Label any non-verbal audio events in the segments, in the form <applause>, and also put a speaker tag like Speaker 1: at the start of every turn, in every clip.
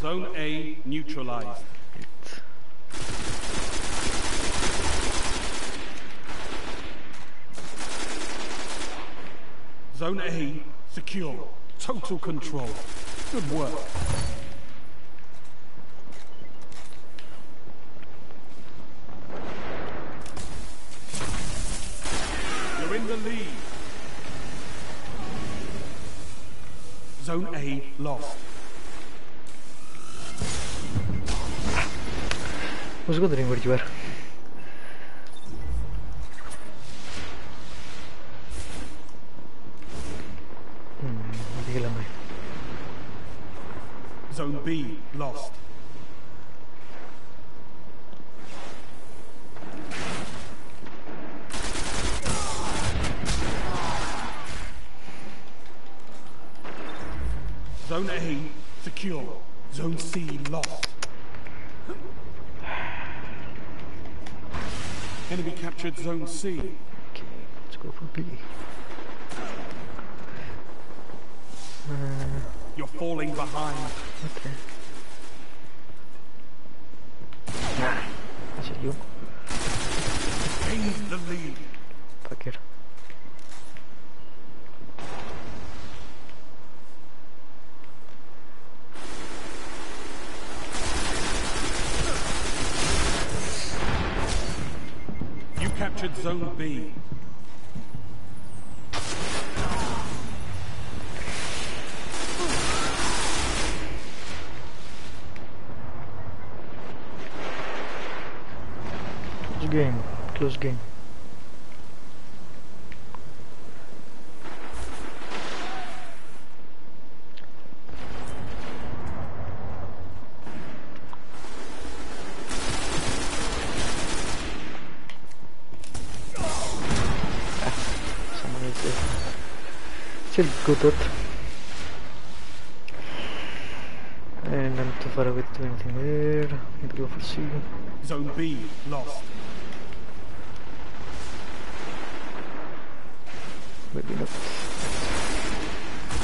Speaker 1: Zone A neutralized. Zone A secure. Total control. Good work. You're in the lead. Zone A lost.
Speaker 2: What's good thing you wear?
Speaker 1: Zone B lost. Zone A secure. Zone C lost. Captured Zone C.
Speaker 2: Okay, let's go for B. Uh,
Speaker 1: You're falling behind.
Speaker 2: okay. Nah, is it you?
Speaker 1: Gained the lead.
Speaker 2: Fuck it.
Speaker 1: You captured Zone B.
Speaker 2: Close game. Close game. Ah, someone is there. Still good out. And I'm too far away to do anything there. Need to go for C.
Speaker 1: Zone B lost.
Speaker 2: Maybe not.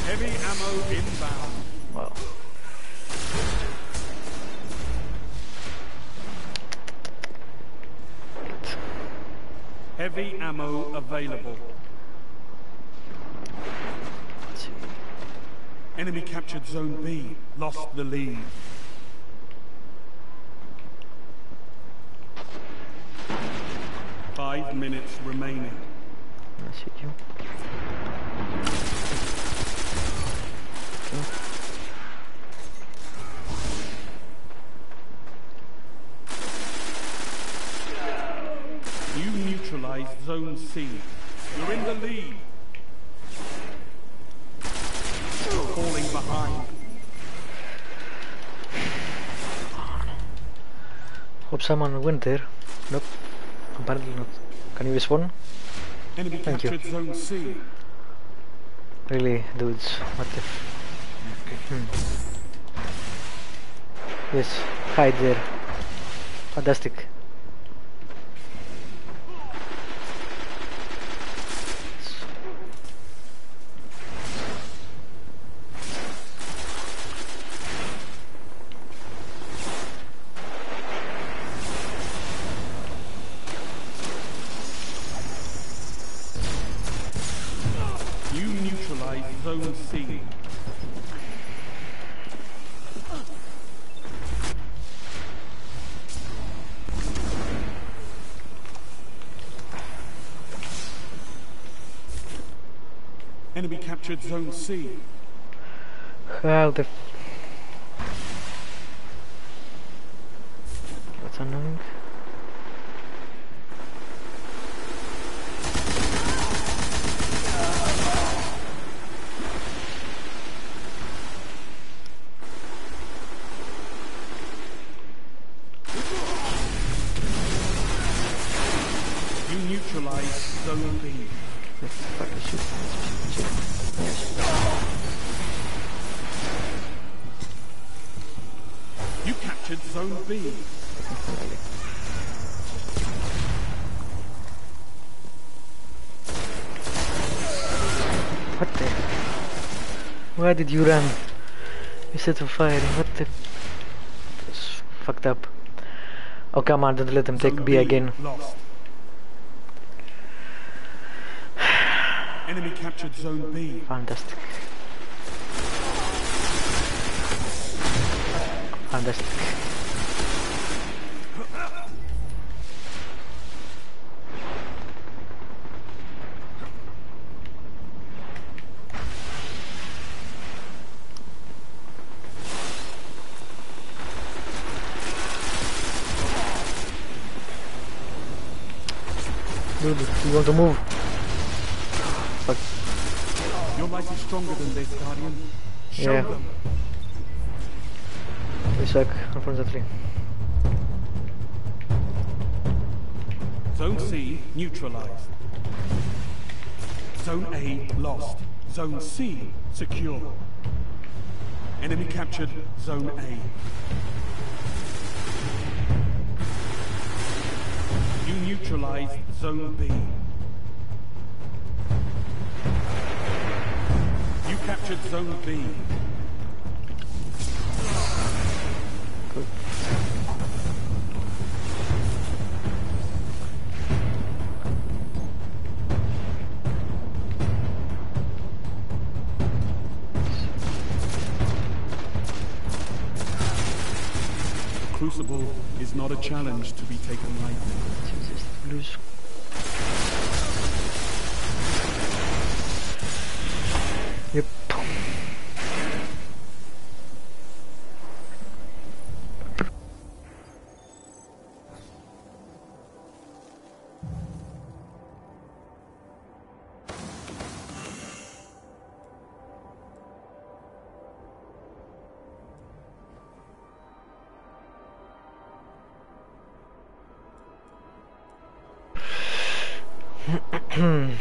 Speaker 1: Heavy ammo inbound.
Speaker 2: Wow.
Speaker 1: Heavy ammo available.
Speaker 2: Let's see.
Speaker 1: Enemy captured Zone B. Lost the lead. Five minutes remaining.
Speaker 2: You
Speaker 1: neutralized Zone C. You're in the lead. You're falling behind.
Speaker 2: Hope someone went there. Nope. Apparently not. Can you respawn?
Speaker 1: Enemy
Speaker 2: Thank you.
Speaker 1: Zone C.
Speaker 2: Really, dudes. What the? Hmm. Yes, hide there. Fantastic.
Speaker 1: You neutralized Zone C. Enemy captured Zone C.
Speaker 2: How the?
Speaker 1: You neutralized Zone B.
Speaker 2: Let's fucking shoot. Let's shoot. Yes.
Speaker 1: You captured Zone B.
Speaker 2: What the? Why did you run? Set on fire. What the? That's fucked up. Oh come on! Don't let them take B again.
Speaker 1: Lost. Enemy captured Zone B.
Speaker 2: Fantastic. Fantastic. Dude, you want to move? Fuck.
Speaker 1: Is stronger than this, Guardian. Show
Speaker 2: Yeah.
Speaker 1: them.
Speaker 2: We suck, unfortunately.
Speaker 1: Zone C neutralized. Zone A lost. Zone C secure. Enemy captured Zone A. You neutralized Zone B. captured Zone B. Crucible is not a challenge to be taken
Speaker 2: Ooh,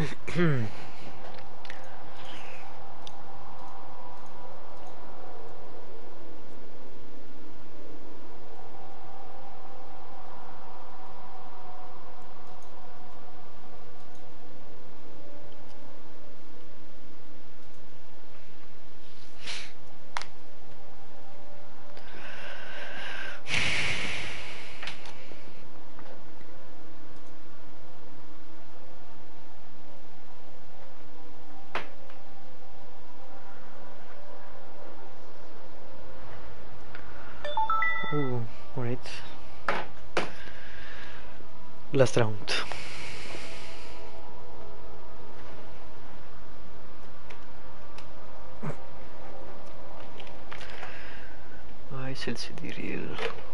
Speaker 2: alright. <laughs> Last round. Vai sensi di real.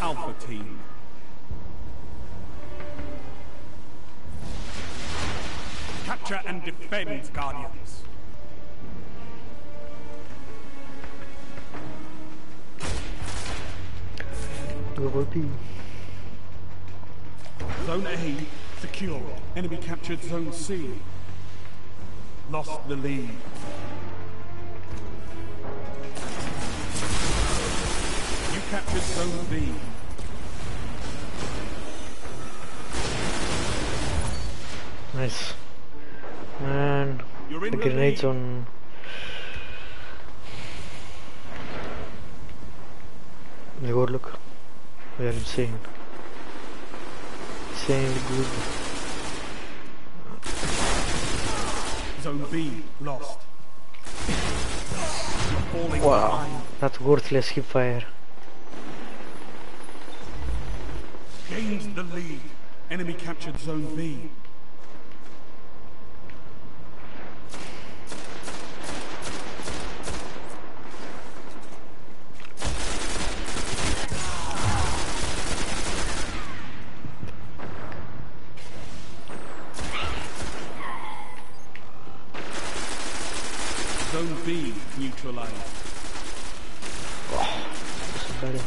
Speaker 1: Alpha Team. Capture and defend, Guardians.
Speaker 2: For
Speaker 1: Zone A secure. Enemy captured Zone C. Lost the lead. Captured Zone B.
Speaker 2: Nice. And the grenades
Speaker 1: lead.
Speaker 2: on. The warlock. We are insane. Insanely good.
Speaker 1: Zone B lost.
Speaker 2: Wow, that worthless hipfire.
Speaker 1: Gains the lead. Enemy captured Zone B. Zone B neutralized.
Speaker 2: Somebody.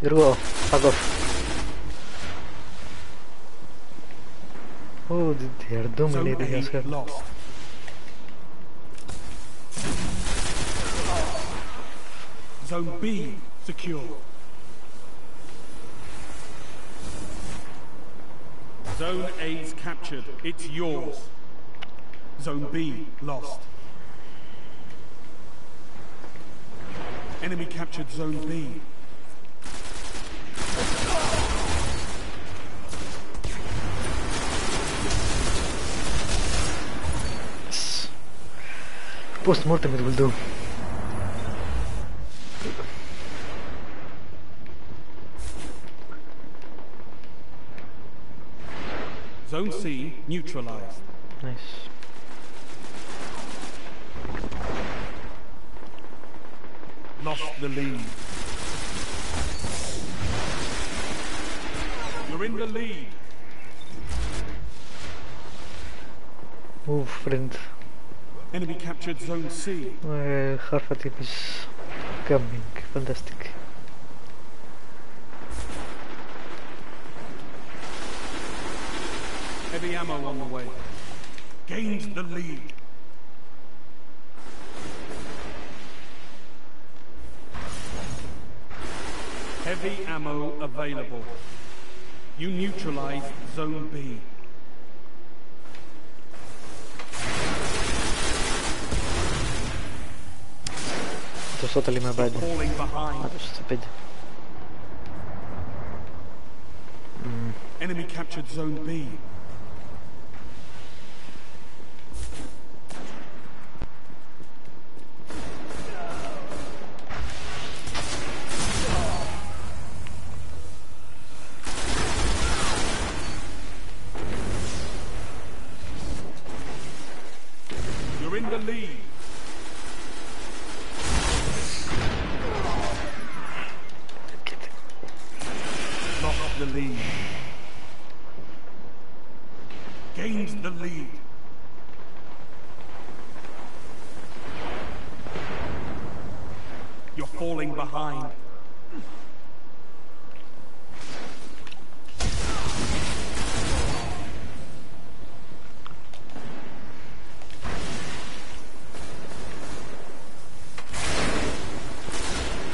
Speaker 2: Virgo, fuck off. Oh, they are dominating us here.
Speaker 1: lost. Zone B secure. Zone A's captured. It's yours. Zone B lost. Enemy captured Zone B.
Speaker 2: Post-mortem it will do.
Speaker 1: Zone C neutralized.
Speaker 2: Nice.
Speaker 1: Lost the lead. You're in the lead.
Speaker 2: Move, friend.
Speaker 1: Enemy captured Zone C.
Speaker 2: Uh, half a team is coming. Fantastic.
Speaker 1: Heavy ammo on the way. Gained the lead. Heavy ammo available. You neutralized Zone B.
Speaker 2: was totally my bad. That was stupid.
Speaker 1: Enemy captured Zone B. lead. Gains the lead. You're falling behind.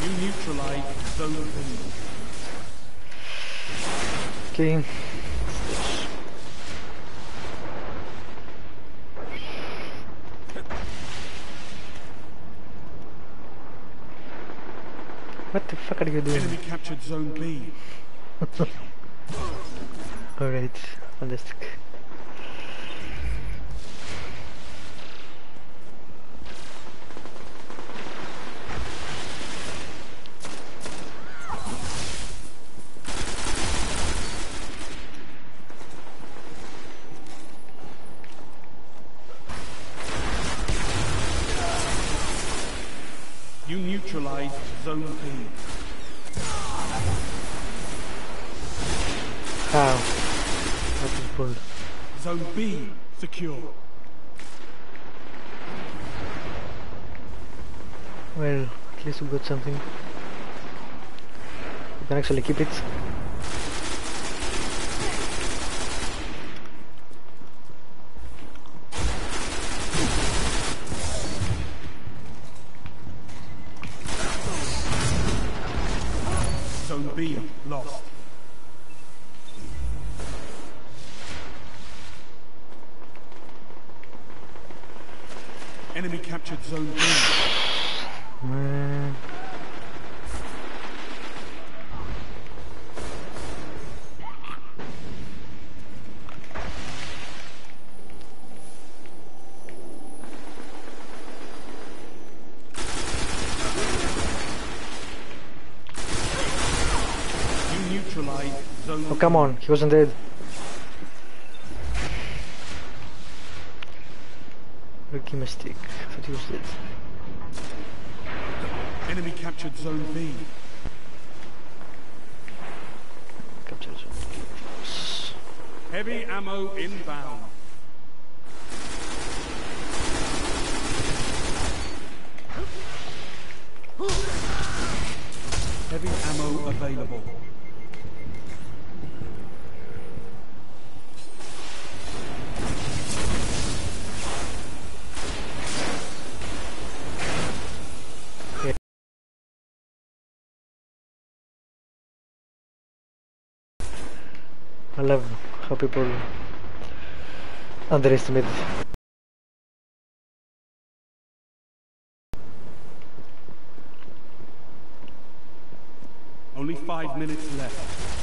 Speaker 1: You neutralize Zone B.
Speaker 2: Okay. What the fuck are you doing?
Speaker 1: Enemy captured Zone B. <laughs>
Speaker 2: Alright, fantastic.
Speaker 1: You neutralize Zone B.
Speaker 2: How? What is pulled?
Speaker 1: Zone B secure.
Speaker 2: Well, something. We can actually keep it.
Speaker 1: Zone B lost. Enemy captured Zone B.
Speaker 2: Man.
Speaker 1: neutralized Zone
Speaker 2: Oh, come on. He wasn't dead. Rookie mistake. I thought he was dead.
Speaker 1: Enemy captured Zone B.
Speaker 2: Capture zone.
Speaker 1: Heavy ammo inbound. Heavy ammo available.
Speaker 2: I love how people underestimate
Speaker 1: Only five minutes left.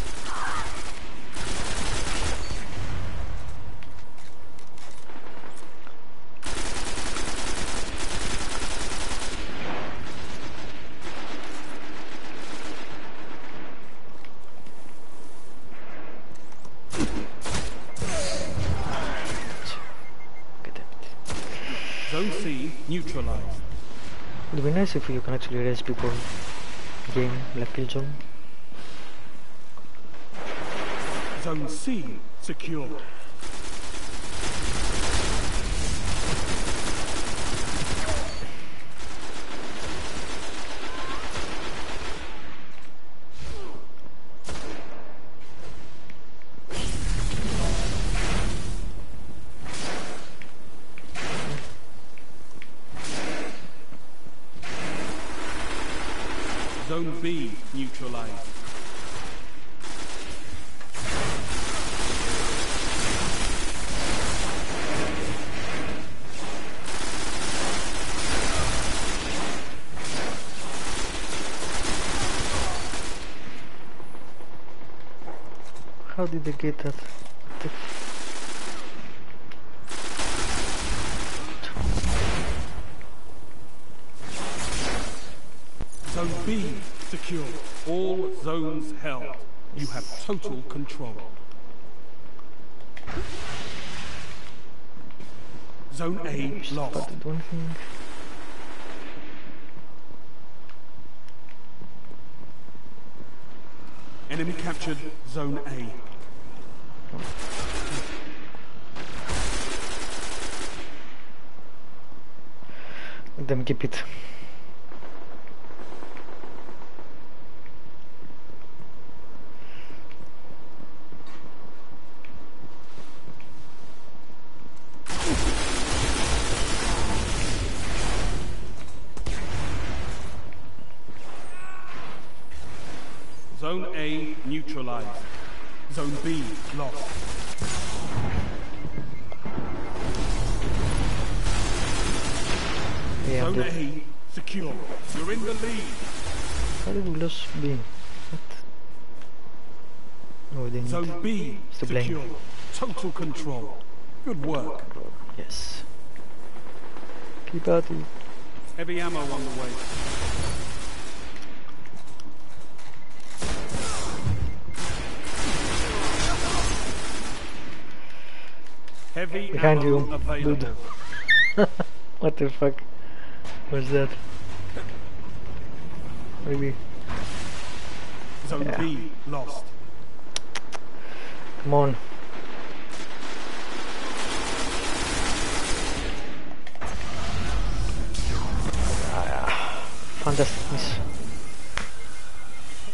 Speaker 2: Get it.
Speaker 1: Zone C neutralized.
Speaker 2: It would be nice if you can actually raise people game like Killzone.
Speaker 1: Zone C secure. Zone B neutralized.
Speaker 2: How did they get that?
Speaker 1: Zone B secure. All zones held. You have total control. Zone A lost.
Speaker 2: spotted one thing?
Speaker 1: Enemy captured Zone A.
Speaker 2: Them keep it.
Speaker 1: Zone A neutralized. Zone B lost.
Speaker 2: Yeah,
Speaker 1: Zone. A secure. You're in the lead.
Speaker 2: How did we lose B? What? Oh, we didn't.
Speaker 1: Zone B
Speaker 2: to blame.
Speaker 1: secure. Total control. Good work.
Speaker 2: Yes. Keep out.
Speaker 1: Heavy ammo on the way. Heavy
Speaker 2: Behind you,
Speaker 1: available.
Speaker 2: dude. <laughs> What the fuck? What's that? Maybe.
Speaker 1: Zone
Speaker 2: Yeah.
Speaker 1: B lost.
Speaker 2: Come on. Ah, Fantastic miss.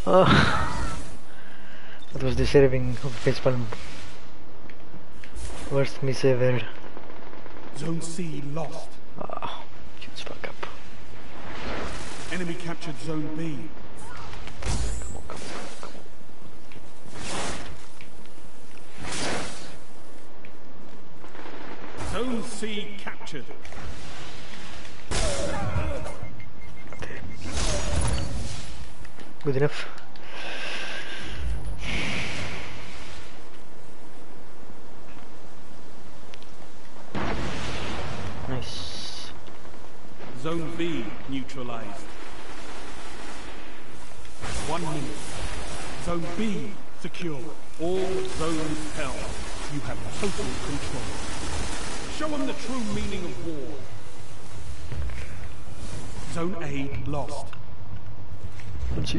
Speaker 2: Oh. <laughs> That was deserving of facepalm. Worst miss ever.
Speaker 1: Zone C lost.
Speaker 2: Ah, huge fuck up.
Speaker 1: Enemy captured Zone B.
Speaker 2: Come on, come on, come on.
Speaker 1: Zone C captured.
Speaker 2: Good enough. Nice.
Speaker 1: Zone B neutralized. One minute. Zone B secure. All zones held. You have total control. Show them the true meaning of war. Zone A lost.
Speaker 2: Let's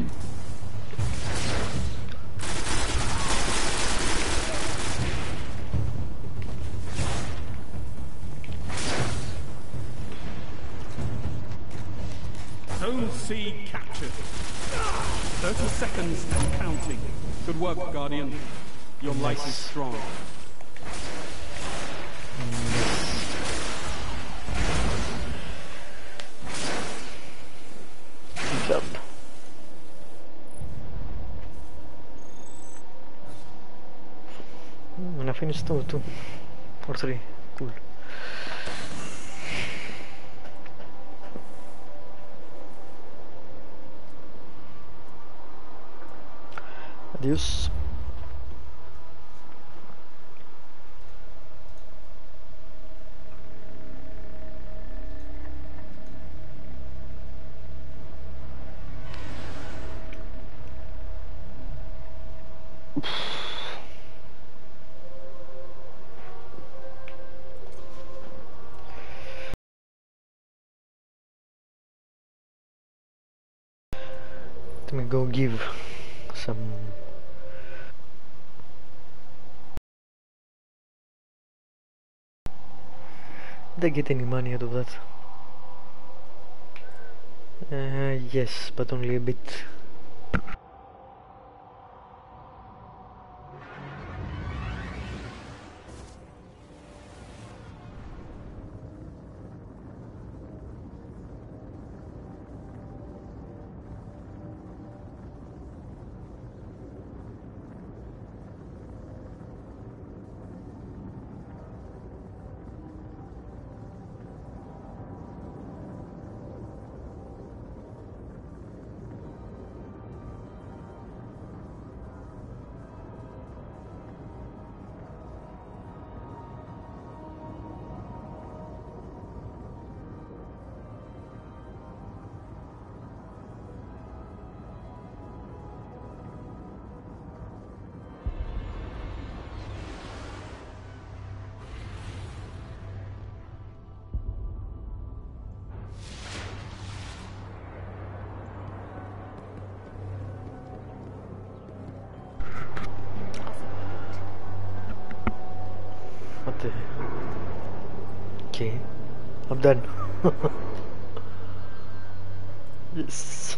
Speaker 1: Zone C captured. 30 seconds and counting. Good work, Guardian. Your light is strong.
Speaker 2: Good job. Mm, And I finished two, two or three. Cool. Let me go give some Did I get any money out of that? Uh, yes, but only a bit. Okay, I'm done. <laughs> yes.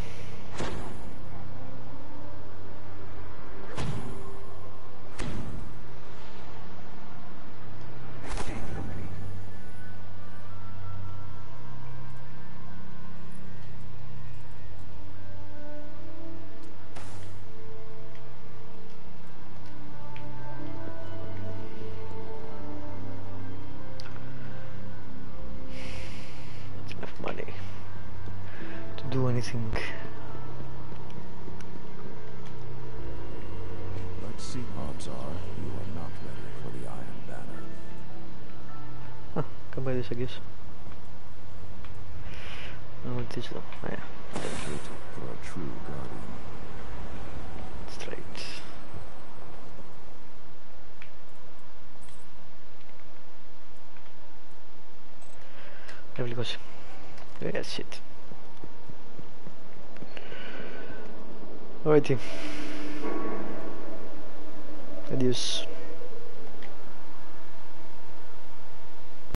Speaker 2: Anything.
Speaker 3: Let's see, odds are you are not ready for the Iron Banner.
Speaker 2: Huh, can buy this, I guess. I will teach them. Oh, yeah,
Speaker 3: for a true guardian.
Speaker 2: straight. Level goes. Yeah, shit. Alrighty. Adeus.